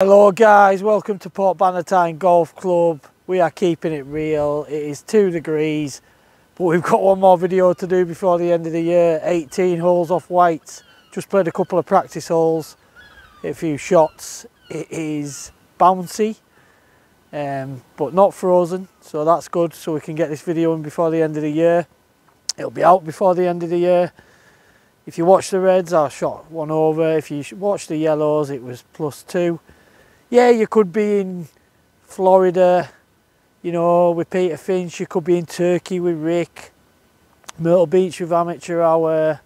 Hello guys, welcome to Port Bannatyne Golf Club. We are keeping it real. It is two degrees, but we've got one more video to do before the end of the year. 18 holes off whites. Just played a couple of practice holes, a few shots. It is bouncy, um, but not frozen, so that's good. So we can get this video in before the end of the year. It'll be out before the end of the year. If you watch the reds, I shot one over. If you watch the yellows, it was plus two yeah, you could be in Florida, you know, with Peter Finch. You could be in Turkey with Rick, Myrtle Beach with Amateur Hour,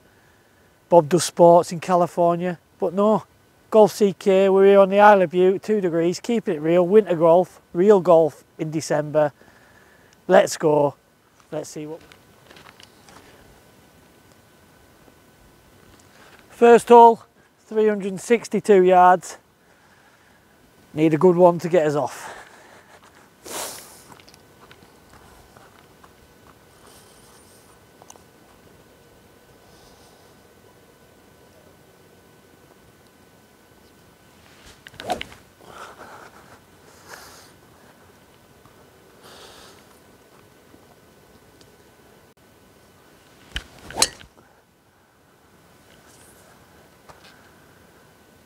Bob does sports in California. But no, Golf CK, we're here on the Isle of Bute, two degrees, keeping it real, winter golf, real golf in December. Let's go. Let's see what... First hole, 362 yards. Need a good one to get us off.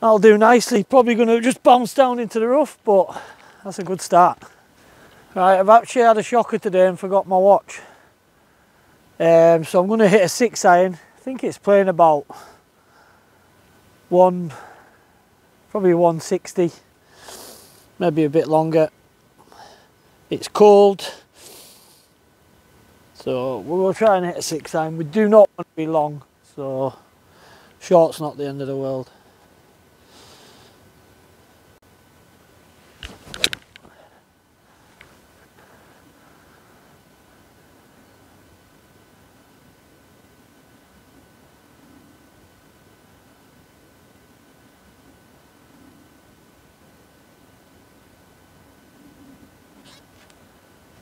That'll do nicely. Probably going to just bounce down into the rough, but that's a good start. Right, I've actually had a shocker today and forgot my watch. Um, so I'm going to hit a six iron. I think it's playing about one, probably 160, maybe a bit longer. It's cold, so we'll try and hit a six iron. We do not want to be long, so short's not the end of the world.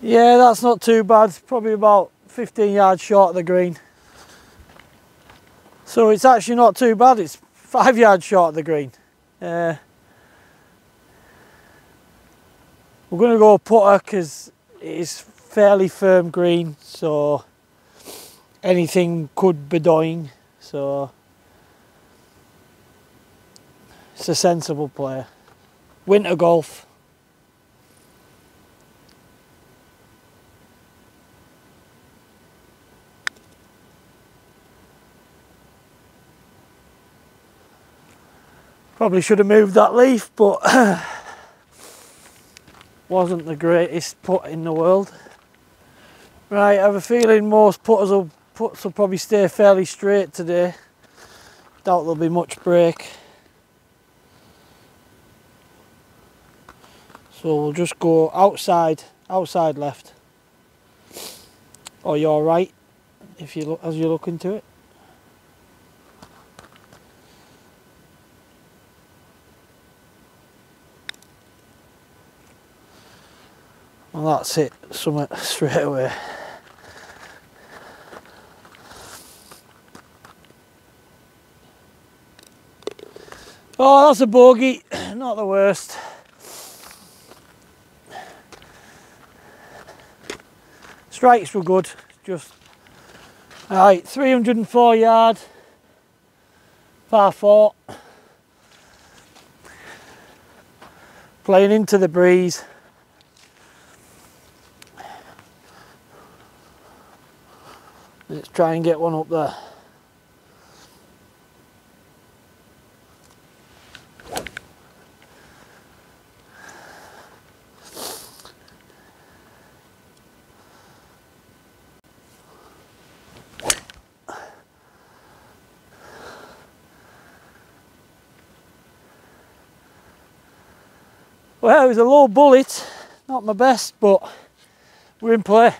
Yeah, that's not too bad. Probably about 15 yards short of the green. So it's actually not too bad. It's five yards short of the green. Uh, we're going to go putter because it is fairly firm green. So anything could be dying. So it's a sensible player. Winter golf. Probably should have moved that leaf, but wasn't the greatest putt in the world. Right, I have a feeling most putters will, putts will probably stay fairly straight today. Doubt there'll be much break. So we'll just go outside, outside left. Oh, or your right, if you look as you look into it. Well that's it, summit straight away. Oh, that's a bogey, not the worst. Strikes were good, just all right, 304 yard, par four. Playing into the breeze. Try and get one up there. Well, it was a low bullet, not my best, but we're in play.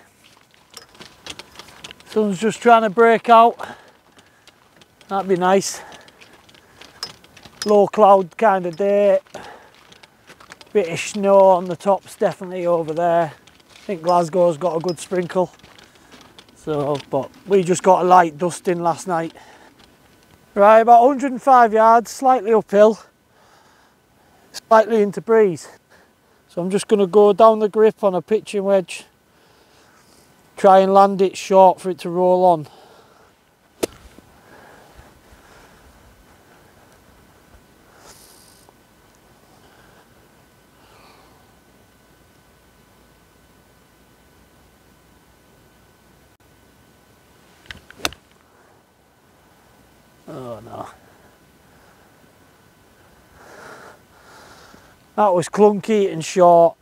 Sun's just trying to break out. That'd be nice. Low cloud kind of day. Bit of snow on the tops definitely over there. I think Glasgow's got a good sprinkle. So, but we just got a light dusting last night. Right, about 105 yards, slightly uphill. slightly into breeze. So I'm just going to go down the grip on a pitching wedge, try and land it short for it to roll on. Oh no. That was clunky and short.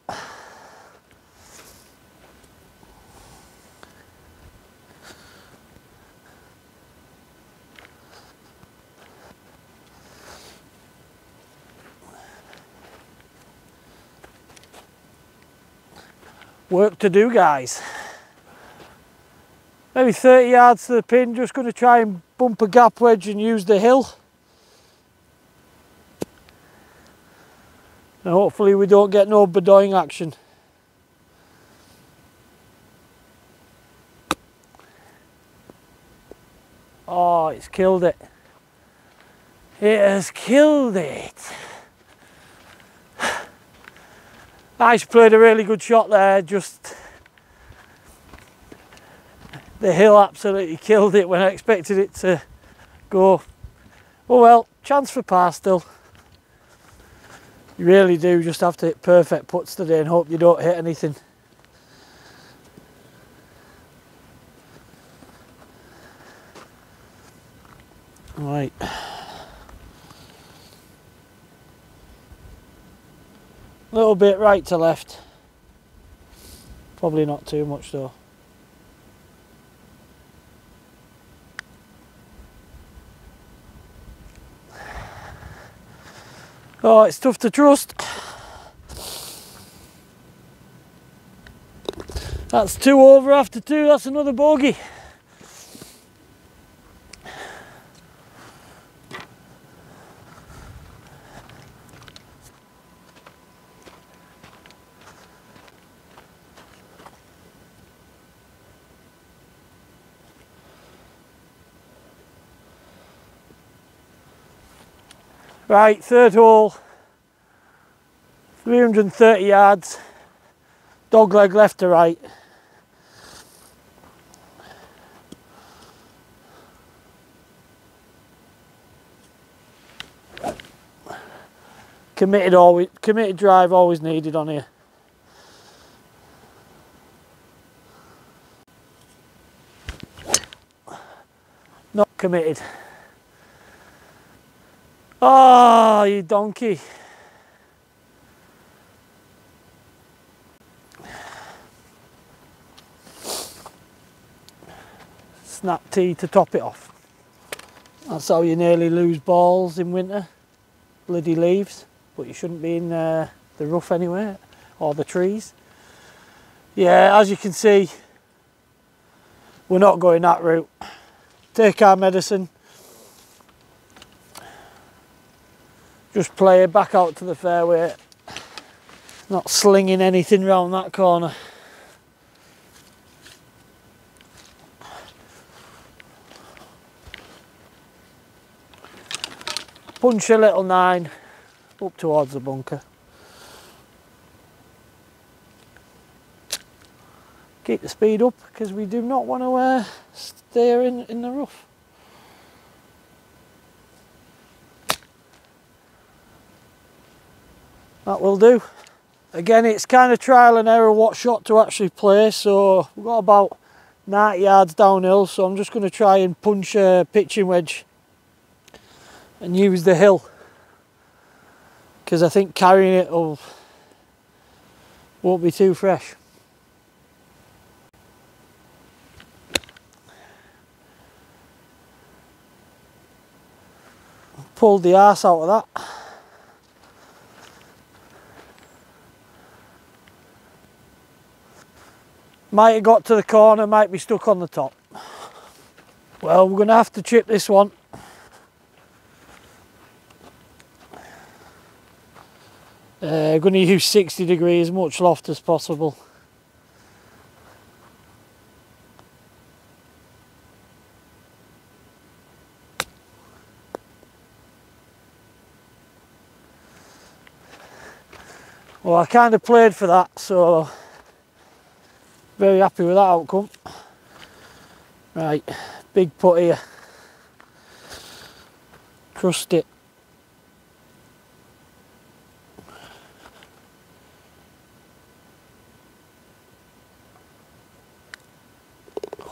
Work to do guys. Maybe 30 yards to the pin, just going to try and bump a gap wedge and use the hill. And hopefully we don't get no bedoing action. Oh, it's killed it. It has killed it. Ice played a really good shot there, just the hill absolutely killed it when I expected it to go. Oh well, chance for par still. You really do just have to hit perfect puts today and hope you don't hit anything. Right. Little bit right to left. Probably not too much though. Oh, it's tough to trust. That's two over after two, that's another bogey. Right, third hole, 330 yards, dog leg left to right. Committed always, committed drive always needed on here. Not committed. Oh, you donkey. Snap tee to top it off. That's how you nearly lose balls in winter. Bloody leaves. But you shouldn't be in uh, the rough anyway, or the trees. Yeah, as you can see, we're not going that route. Take our medicine. Just play it back out to the fairway. Not slinging anything round that corner. Punch a little nine up towards the bunker. Keep the speed up because we do not want to uh, in, in the rough that will do. Again it's kind of trial and error what shot to actually play so we've got about 90 yards downhill so I'm just going to try and punch a pitching wedge and use the hill. Because I think carrying it will won't be too fresh. Pulled the ass out of that Might have got to the corner, might be stuck on the top. Well, we're going to have to chip this one. Uh, going to use 60 degrees, as much loft as possible. Well, I kind of played for that, so very happy with that outcome. Right, big putt here. Trust it.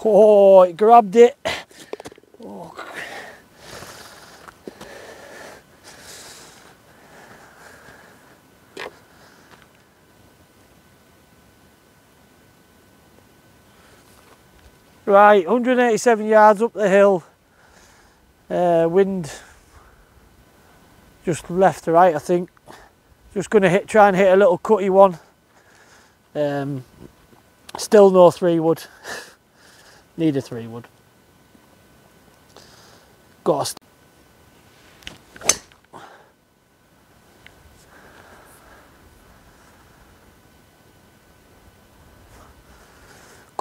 Oh, it grabbed it. Oh. Right, 187 yards up the hill. Uh, wind just left to right, I think. Just going to hit, try and hit a little cutty one. Um, still no three wood. Need a three wood. Got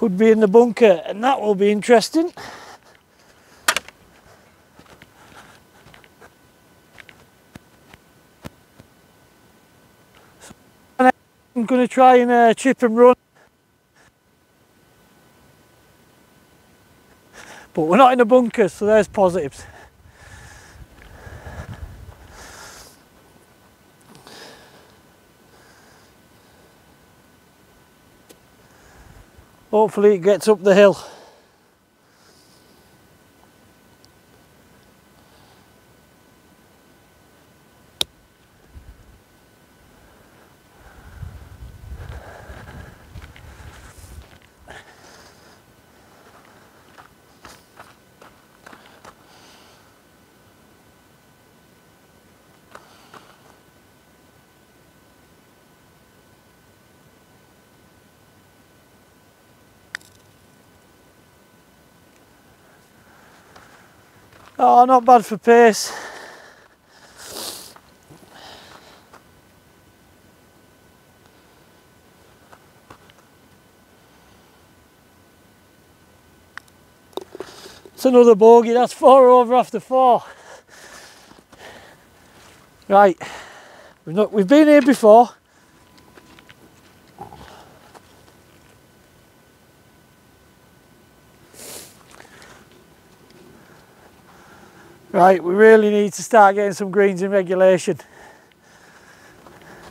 Could be in the bunker and that will be interesting. I'm going to try and uh, chip and run. But we're not in a bunker, so there's positives. Hopefully it gets up the hill. Oh, not bad for pace. It's another bogey, that's four over after four. Right, we've, not, we've been here before. Right, we really need to start getting some greens in regulation.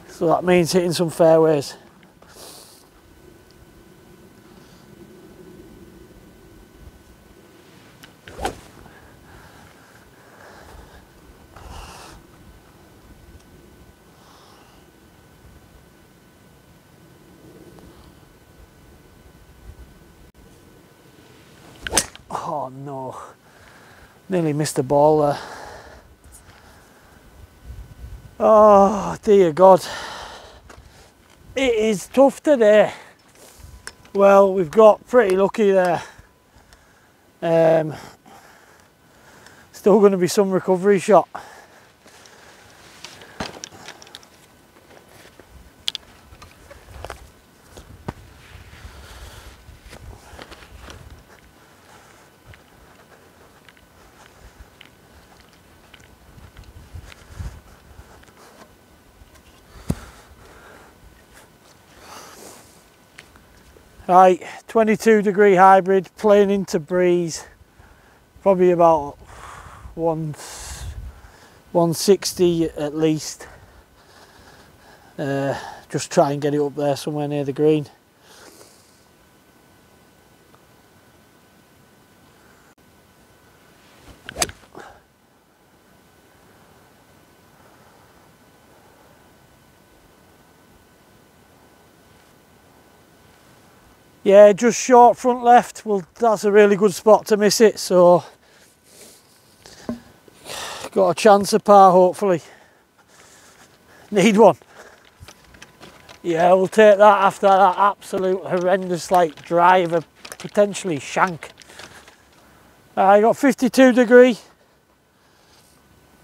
So that means hitting some fairways. Oh no. Nearly missed the ball. Oh dear God. It is tough today. Well, we've got pretty lucky there. Um, still going to be some recovery shot. Right, 22 degree hybrid, playing into breeze, probably about one, 160 at least. Uh, just try and get it up there somewhere near the green. Yeah just short front left. Well that's a really good spot to miss it so got a chance of par hopefully. Need one. Yeah we'll take that after that absolute horrendous like driver potentially shank. I got 52 degree.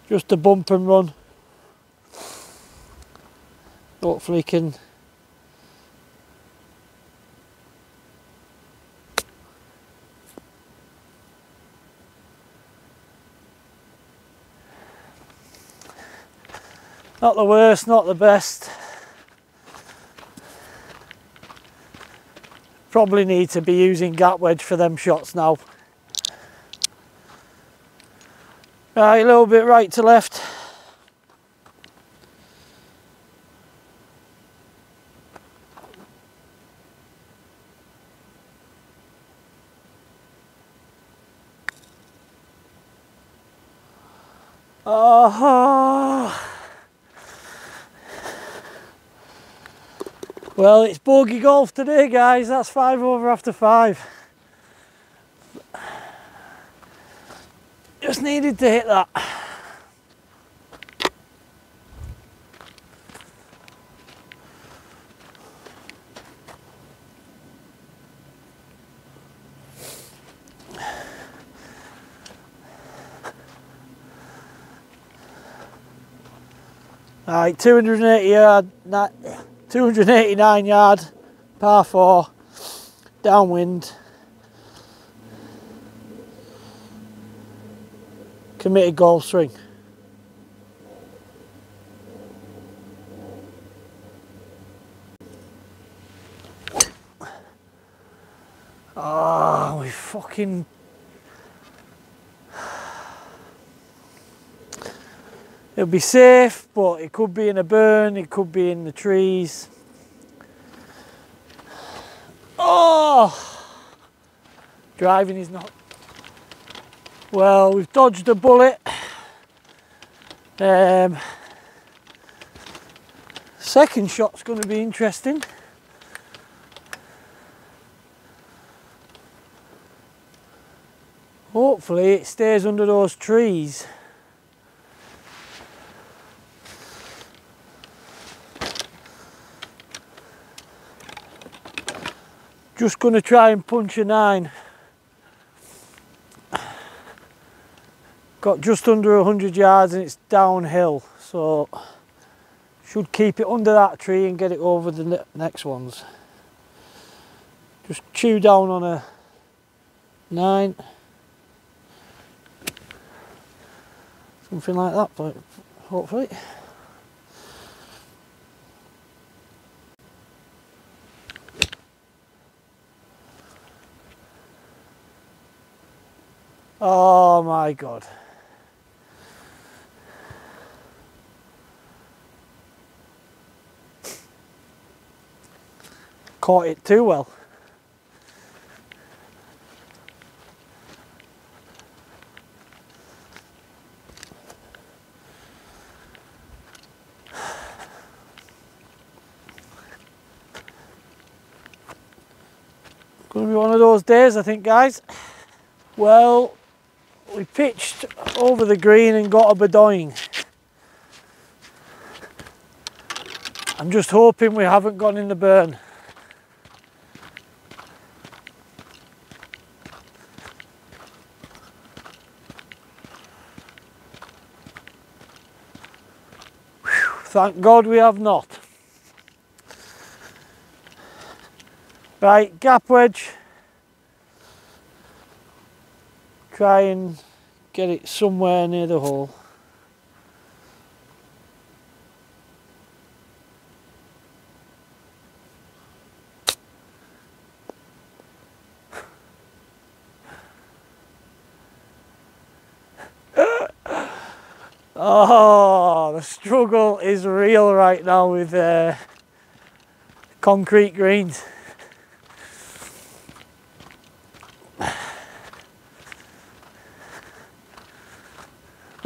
Just a bump and run. Hopefully can Not the worst, not the best. Probably need to be using gap wedge for them shots now. Right, a little bit right to left. Oh, Well, it's bogey golf today, guys. That's five over after five. Just needed to hit that. Right, 280 yard, 289 yard, par four, downwind. Committed golf swing. Oh, we fucking It'll be safe, but it could be in a burn, it could be in the trees. Oh! Driving is not... Well, we've dodged a bullet. Um, second shot's going to be interesting. Hopefully it stays under those trees. Just going to try and punch a nine. Got just under 100 yards and it's downhill, so should keep it under that tree and get it over the ne next ones. Just chew down on a nine. Something like that, but hopefully. Oh my God. Caught it too well. Gonna be one of those days I think guys. Well, we pitched over the green and got a bedoing. I'm just hoping we haven't gone in the burn. thank God we have not. Right, gap wedge. Try and get it somewhere near the hole. oh, the struggle is real right now with uh, concrete greens.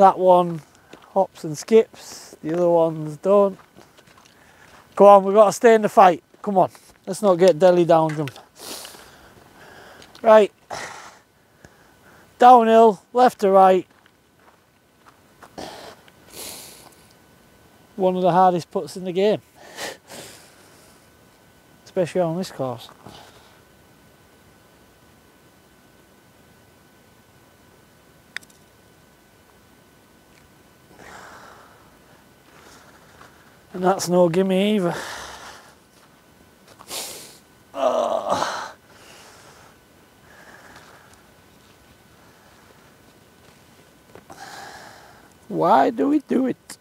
That one hops and skips, the other ones don't. Come on, we've got to stay in the fight. Come on, let's not get Delhi down them. Right, downhill, left to right. One of the hardest puts in the game, especially on this course. And that's no gimme either. Why do we do it?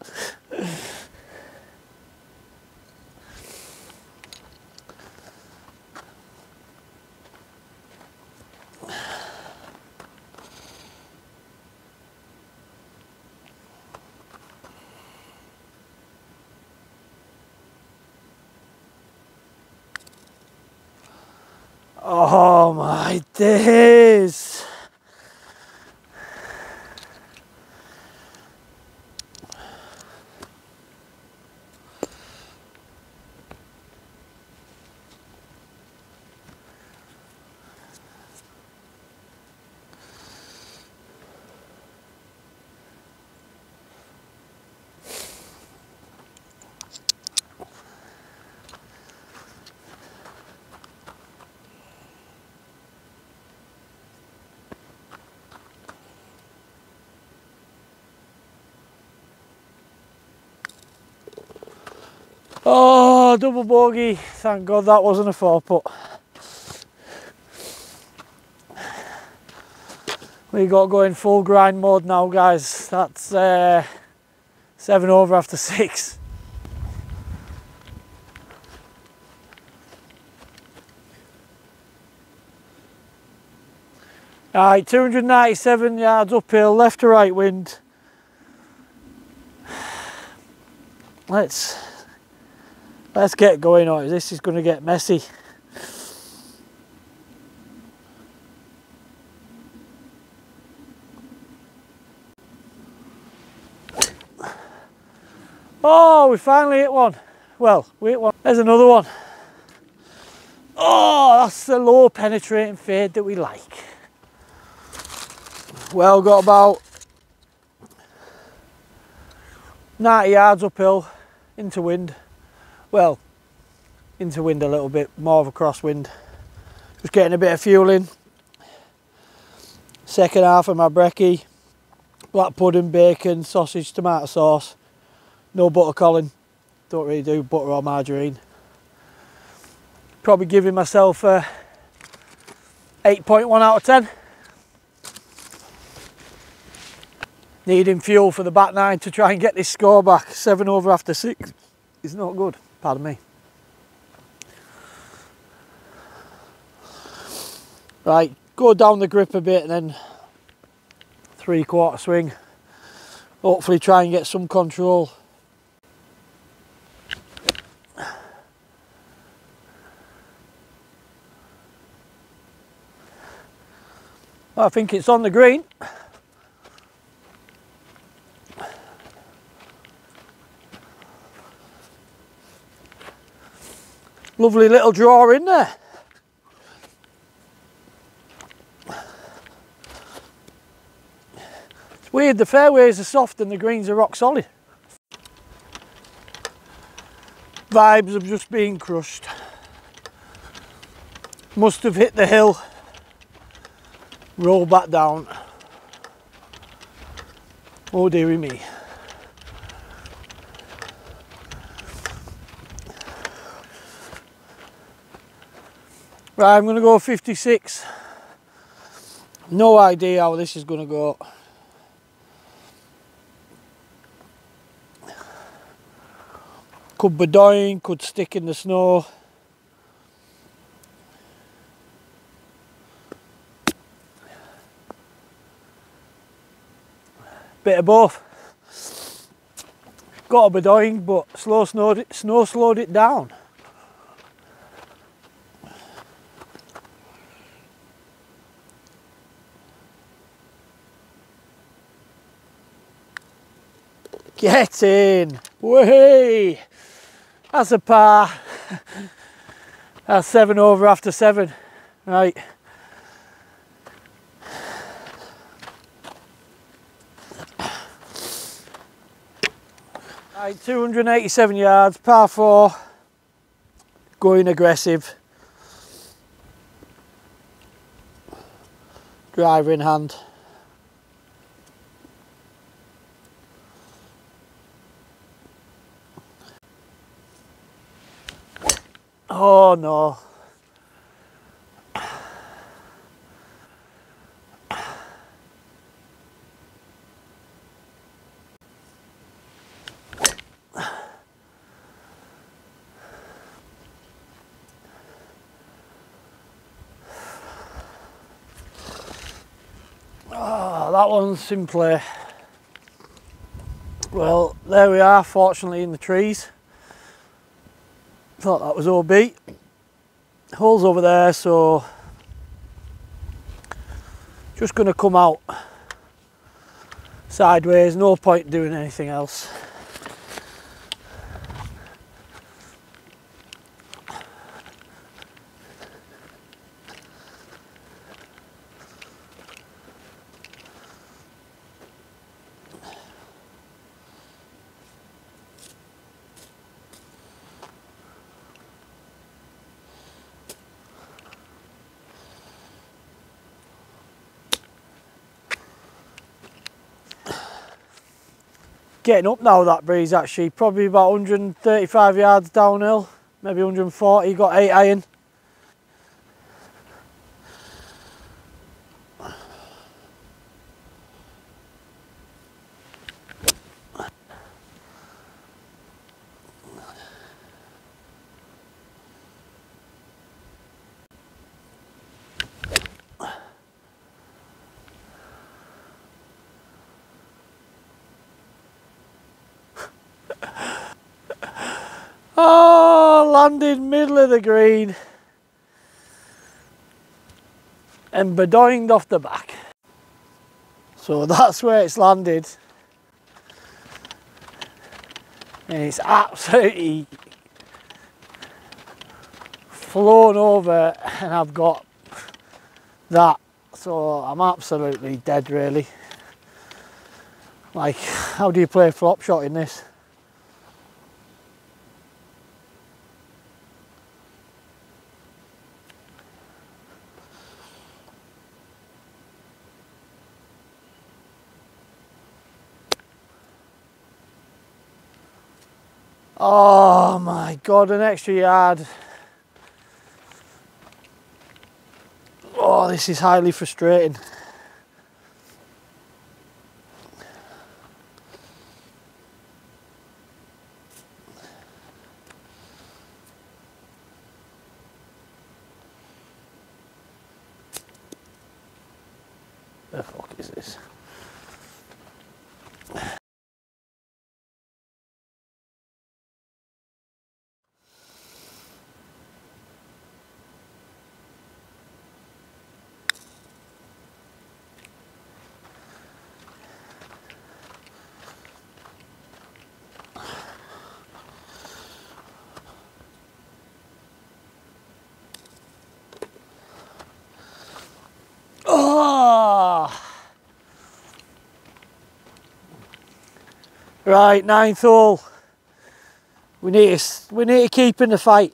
Oh my days. Oh, double bogey. Thank God that wasn't a four putt. We got going full grind mode now, guys. That's uh, seven over after six. Alright, 297 yards uphill, left to right wind. Let's let's get going or this is going to get messy. Oh, we finally hit one. Well, we hit one. There's another one. Oh, that's the low penetrating fade that we like. Well, got about 90 yards uphill into wind. Well, into wind a little bit, more of a crosswind. Just getting a bit of fuel in. Second half of my brekkie, black pudding, bacon, sausage, tomato sauce. No butter Colin, don't really do butter or margarine. Probably giving myself a 8.1 out of 10. Needing fuel for the back nine to try and get this score back. Seven over after six is not good, pardon me. Right, go down the grip a bit and then three quarter swing. Hopefully try and get some control. I think it's on the green. Lovely little draw in there. It's weird, the fairways are soft and the greens are rock solid. Vibes of just being crushed. Must have hit the hill roll back down. Oh dearie me. Right, I'm going to go 56. No idea how this is going to go. Could be dying, could stick in the snow. bit of both. Got to be dying, but slow snow slowed it down. Get in! Way! That's a par. That's seven over after seven. Right. Right, 287 yards, par four, going aggressive. Driver in hand. Oh no. Oh, that one's simply. Well, there we are, fortunately in the trees thought that was all beat. Hole's over there, so just going to come out sideways, no point doing anything else. Getting up now that breeze actually. Probably about 135 yards downhill. Maybe 140 got 8 iron Oh, landed middle of the green and bedoinged off the back. So that's where it's landed. And it's absolutely flown over and I've got that. So I'm absolutely dead really. Like, how do you play flop shot in this? Oh my god, an extra yard. Oh, this is highly frustrating. The fuck is this? Oh! Right, ninth hole. We need to, we need to keep in the fight.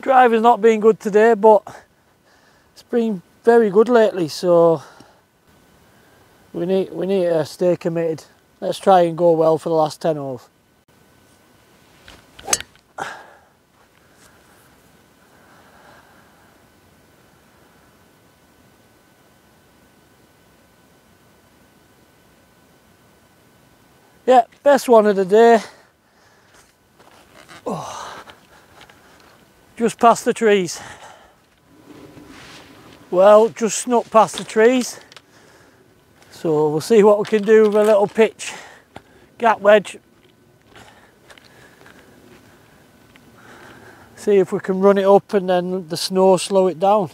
Driving's not been good today, but it's been very good lately, so we need we need to stay committed. Let's try and go well for the last 10 holes. Yeah, best one of the day. Oh, just past the trees. Well, just snuck past the trees. So we'll see what we can do with a little pitch gap wedge. See if we can run it up and then the snow slow it down.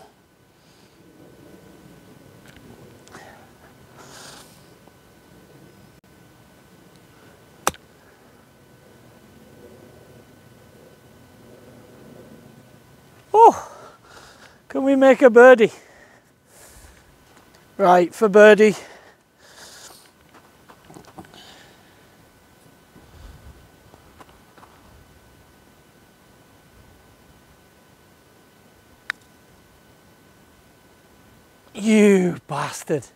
Can we make a birdie? Right, for birdie. You bastard.